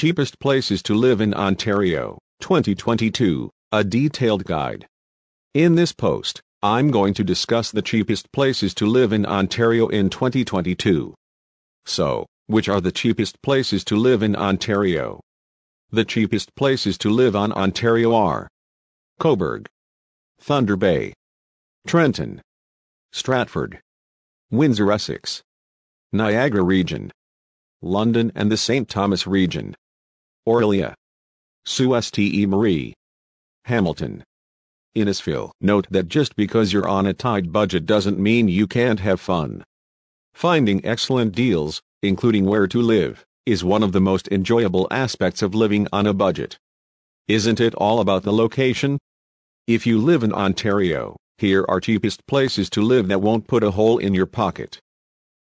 Cheapest Places to Live in Ontario, 2022, a detailed guide. In this post, I'm going to discuss the cheapest places to live in Ontario in 2022. So, which are the cheapest places to live in Ontario? The cheapest places to live on Ontario are Cobourg, Thunder Bay, Trenton, Stratford, Windsor Essex, Niagara Region, London and the St. Thomas Region, Orillia, Sault Ste. Marie, Hamilton, Innisfil. Note that just because you're on a tight budget doesn't mean you can't have fun. Finding excellent deals, including where to live, is one of the most enjoyable aspects of living on a budget. Isn't it all about the location? If you live in Ontario, here are cheapest places to live that won't put a hole in your pocket.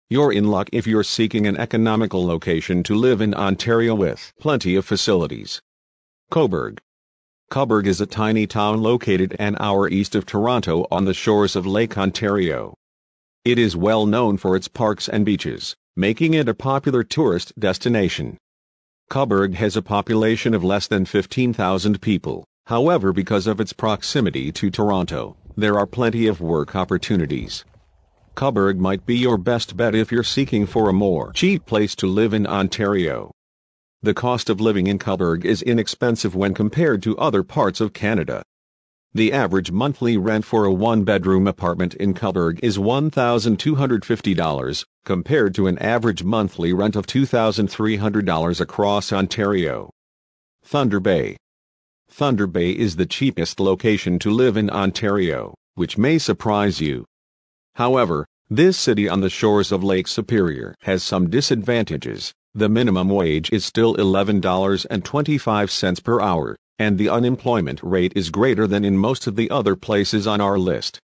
You're in luck if you're seeking an economical location to live in Ontario with plenty of facilities. Cobourg. Cobourg is a tiny town located an hour east of Toronto on the shores of Lake Ontario. It is well known for its parks and beaches, making it a popular tourist destination. Cobourg has a population of less than 15,000 people, however because of its proximity to Toronto, there are plenty of work opportunities. Cobourg might be your best bet if you're seeking for a more cheap place to live in Ontario. The cost of living in Cobourg is inexpensive when compared to other parts of Canada. The average monthly rent for a one bedroom apartment in Cobourg is $1,250, compared to an average monthly rent of $2,300 across Ontario. Thunder Bay. Thunder Bay is the cheapest location to live in Ontario, which may surprise you. However, this city on the shores of Lake Superior has some disadvantages. The minimum wage is still $11.25 per hour, and the unemployment rate is greater than in most of the other places on our list.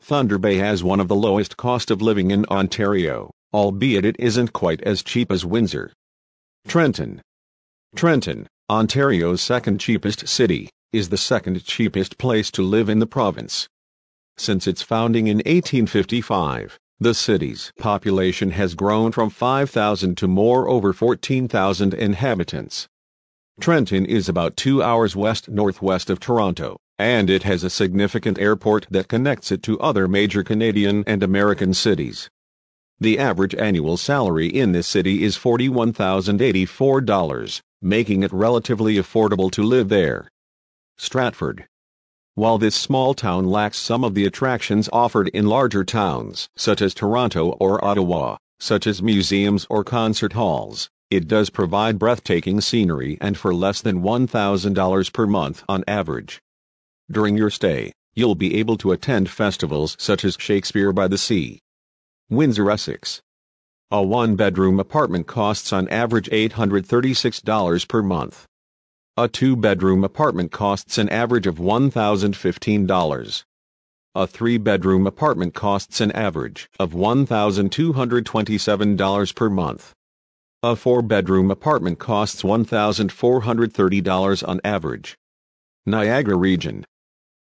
Thunder Bay has one of the lowest cost of living in Ontario, albeit it isn't quite as cheap as Windsor. Trenton. Trenton, Ontario's second cheapest city, is the second cheapest place to live in the province. Since its founding in 1855, the city's population has grown from 5,000 to more over 14,000 inhabitants. Trenton is about two hours west northwest of Toronto, and it has a significant airport that connects it to other major Canadian and American cities. The average annual salary in this city is $41,084, making it relatively affordable to live there. Stratford, while this small town lacks some of the attractions offered in larger towns, such as Toronto or Ottawa, such as museums or concert halls, it does provide breathtaking scenery and for less than $1,000 per month on average. During your stay, you'll be able to attend festivals such as Shakespeare by the Sea. Windsor, Essex. A one bedroom apartment costs on average $836 per month. A two bedroom apartment costs an average of $1,015. A three bedroom apartment costs an average of $1,227 per month. A four bedroom apartment costs $1,430 on average. Niagara Region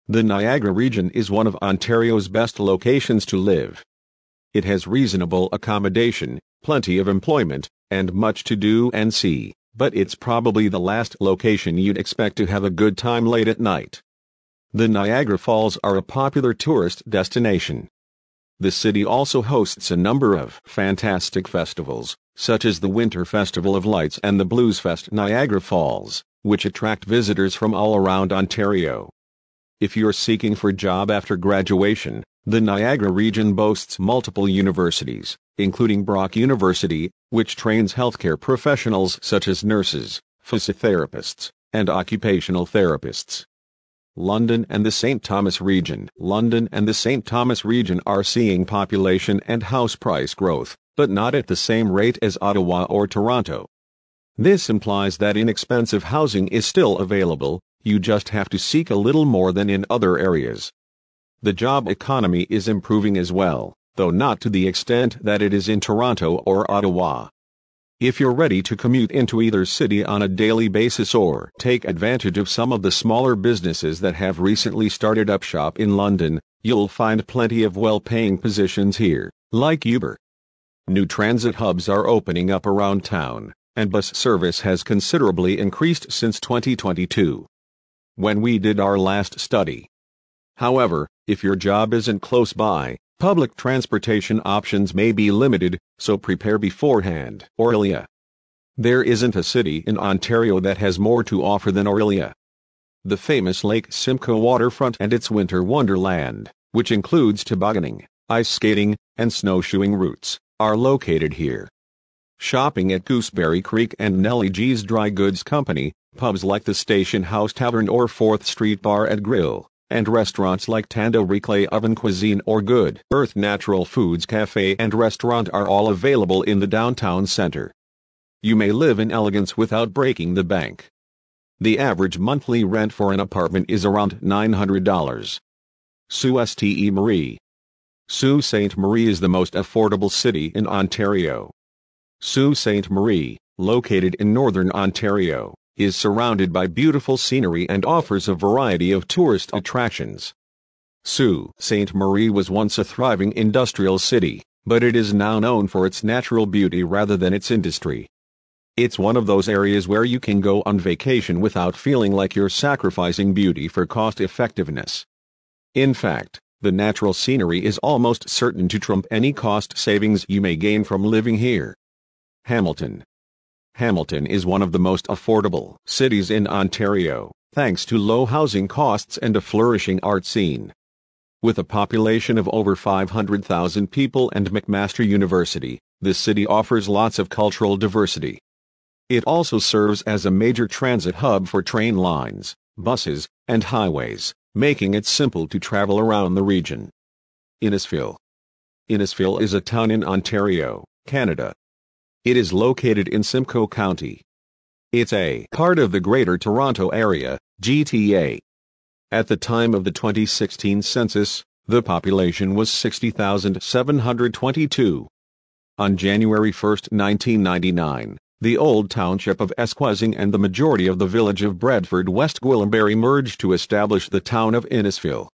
The Niagara region is one of Ontario's best locations to live. It has reasonable accommodation, plenty of employment, and much to do and see but it's probably the last location you'd expect to have a good time late at night. The Niagara Falls are a popular tourist destination. The city also hosts a number of fantastic festivals, such as the Winter Festival of Lights and the Bluesfest Niagara Falls, which attract visitors from all around Ontario. If you're seeking for job after graduation, the Niagara region boasts multiple universities, including Brock University, which trains healthcare professionals such as nurses, physiotherapists, and occupational therapists. London and the St. Thomas region. London and the St. Thomas region are seeing population and house price growth, but not at the same rate as Ottawa or Toronto. This implies that inexpensive housing is still available, you just have to seek a little more than in other areas. The job economy is improving as well, though not to the extent that it is in Toronto or Ottawa. If you're ready to commute into either city on a daily basis or take advantage of some of the smaller businesses that have recently started up shop in London, you'll find plenty of well paying positions here, like Uber. New transit hubs are opening up around town, and bus service has considerably increased since 2022. When we did our last study. However, if your job isn't close by, public transportation options may be limited, so prepare beforehand. Orillia. There isn't a city in Ontario that has more to offer than Orillia. The famous Lake Simcoe waterfront and its winter wonderland, which includes tobogganing, ice skating, and snowshoeing routes, are located here. Shopping at Gooseberry Creek and Nellie G's Dry Goods Company, pubs like the Station House Tavern or 4th Street Bar and Grill, and restaurants like Tando Reclay Oven Cuisine or Good Earth Natural Foods Cafe and Restaurant are all available in the downtown center. You may live in elegance without breaking the bank. The average monthly rent for an apartment is around $900. Sault Ste. Marie. Sault Ste. Marie is the most affordable city in Ontario. Sault Ste. Marie, located in northern Ontario, is surrounded by beautiful scenery and offers a variety of tourist attractions. Sault Ste. Marie was once a thriving industrial city, but it is now known for its natural beauty rather than its industry. It's one of those areas where you can go on vacation without feeling like you're sacrificing beauty for cost effectiveness. In fact, the natural scenery is almost certain to trump any cost savings you may gain from living here. Hamilton. Hamilton is one of the most affordable cities in Ontario, thanks to low housing costs and a flourishing art scene. With a population of over 500,000 people and McMaster University, this city offers lots of cultural diversity. It also serves as a major transit hub for train lines, buses, and highways, making it simple to travel around the region. Innisfil. Innisfil is a town in Ontario, Canada. It is located in Simcoe County. It's a part of the Greater Toronto Area, GTA. At the time of the 2016 census, the population was 60,722. On January 1, 1999, the old township of Esquesing and the majority of the village of Bradford West Gwillimbury merged to establish the town of Innisfil.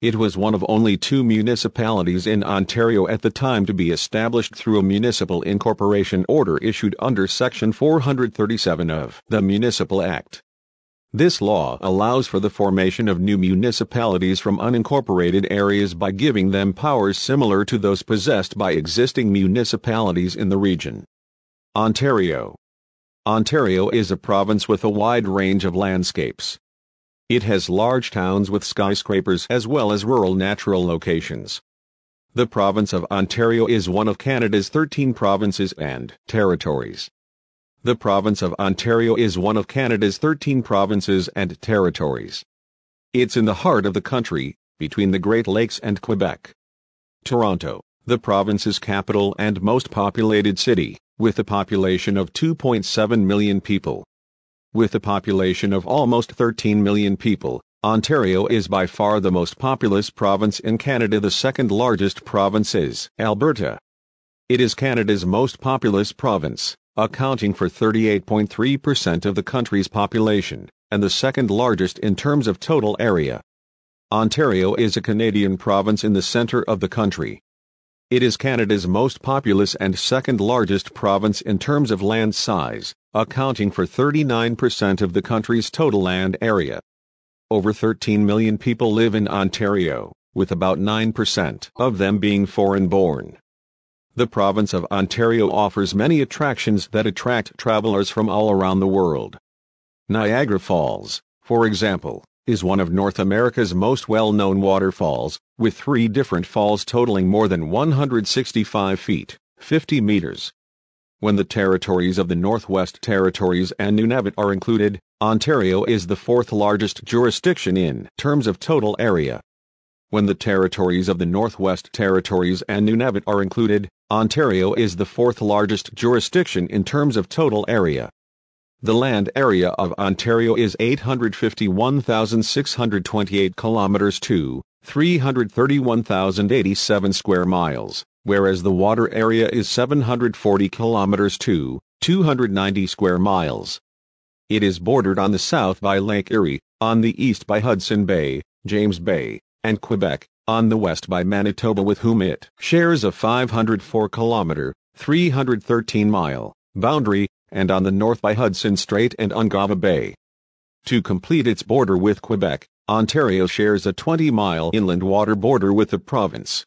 It was one of only two municipalities in Ontario at the time to be established through a municipal incorporation order issued under Section 437 of the Municipal Act. This law allows for the formation of new municipalities from unincorporated areas by giving them powers similar to those possessed by existing municipalities in the region. Ontario. Ontario is a province with a wide range of landscapes. It has large towns with skyscrapers as well as rural natural locations. The province of Ontario is one of Canada's 13 provinces and territories. The province of Ontario is one of Canada's 13 provinces and territories. It's in the heart of the country, between the Great Lakes and Quebec. Toronto, the province's capital and most populated city, with a population of 2.7 million people. With a population of almost 13 million people, Ontario is by far the most populous province in Canada. The second largest province is Alberta. It is Canada's most populous province, accounting for 38.3% of the country's population, and the second largest in terms of total area. Ontario is a Canadian province in the center of the country, it is Canada's most populous and second largest province in terms of land size, accounting for 39% of the country's total land area. Over 13 million people live in Ontario, with about 9% of them being foreign born. The province of Ontario offers many attractions that attract travelers from all around the world. Niagara Falls, for example, is one of North America's most well-known waterfalls, with three different falls totaling more than 165 feet, 50 meters. When the territories of the Northwest Territories and Nunavut are included, Ontario is the fourth largest jurisdiction in terms of total area. When the territories of the Northwest Territories and Nunavut are included, Ontario is the fourth largest jurisdiction in terms of total area. The land area of Ontario is 851,628 kilometers to 331,087 square miles, whereas the water area is 740 kilometers to 290 square miles. It is bordered on the south by Lake Erie, on the east by Hudson Bay, James Bay, and Quebec, on the west by Manitoba with whom it shares a 504 kilometer, 313 mile boundary and on the north by Hudson Strait and Ungava Bay. To complete its border with Quebec, Ontario shares a 20-mile inland water border with the province.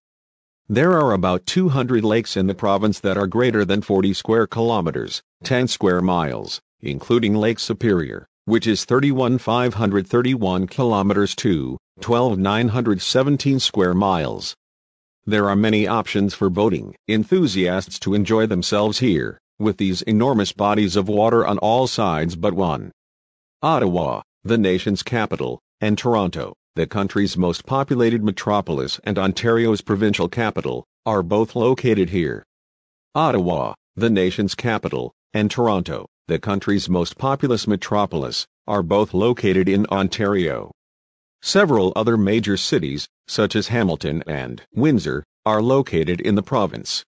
There are about 200 lakes in the province that are greater than 40 square kilometers, 10 square miles, including Lake Superior, which is 31,531 kilometers to 12,917 square miles. There are many options for boating enthusiasts to enjoy themselves here, with these enormous bodies of water on all sides but one. Ottawa, the nation's capital, and Toronto, the country's most populated metropolis and Ontario's provincial capital, are both located here. Ottawa, the nation's capital, and Toronto, the country's most populous metropolis, are both located in Ontario. Several other major cities, such as Hamilton and Windsor, are located in the province.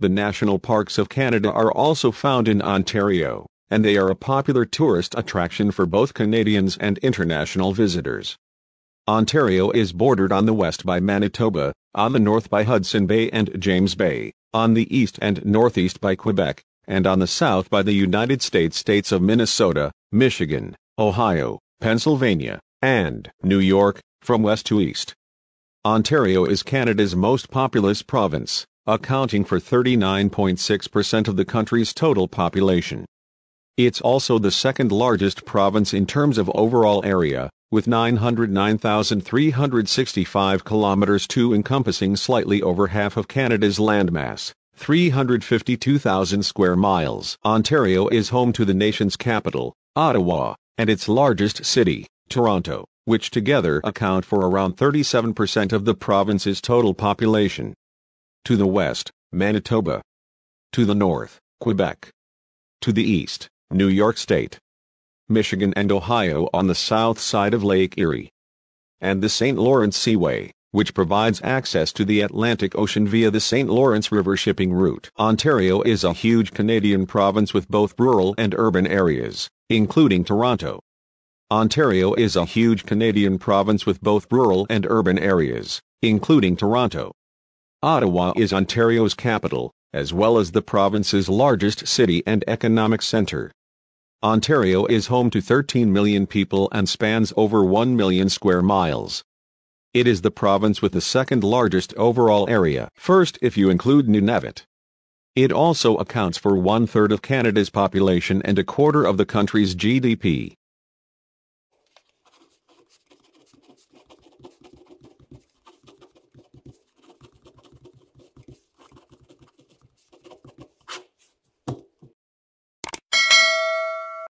The national parks of Canada are also found in Ontario, and they are a popular tourist attraction for both Canadians and international visitors. Ontario is bordered on the west by Manitoba, on the north by Hudson Bay and James Bay, on the east and northeast by Quebec, and on the south by the United States states of Minnesota, Michigan, Ohio, Pennsylvania, and New York, from west to east. Ontario is Canada's most populous province, accounting for 39.6% of the country's total population. It's also the second largest province in terms of overall area, with 909,365 kilometers to encompassing slightly over half of Canada's landmass, 352,000 square miles. Ontario is home to the nation's capital, Ottawa, and its largest city, Toronto, which together account for around 37% of the province's total population. To the west, Manitoba. To the north, Quebec. To the east, New York State. Michigan and Ohio on the south side of Lake Erie. And the St. Lawrence Seaway, which provides access to the Atlantic Ocean via the St. Lawrence River shipping route. Ontario is a huge Canadian province with both rural and urban areas, including Toronto. Ontario is a huge Canadian province with both rural and urban areas, including Toronto. Ottawa is Ontario's capital, as well as the province's largest city and economic centre. Ontario is home to 13 million people and spans over 1 million square miles. It is the province with the second largest overall area, first if you include Nunavut. It also accounts for one third of Canada's population and a quarter of the country's GDP.